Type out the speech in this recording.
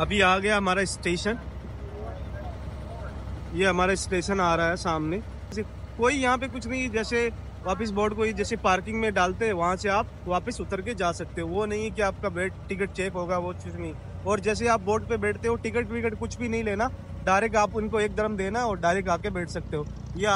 अभी आ गया हमारा स्टेशन। ये हमारा स्टेशन आ रहा है सामने। कोई यहाँ पे कुछ नहीं, जैसे वापस बोर्ड को जैसे पार्किंग में डालते हैं, वहाँ से आप वापस उतर के जा सकते हो। वो नहीं कि आपका बेड टिकट चेक होगा, वो चीज़ नहीं। और जैसे आप बोर्ड पे बैठते हो टिकट विकट कुछ भी नहीं लेना डायरेक्ट आप उनको एक दरम देना और डायरेक्ट आके बैठ सकते हो। ये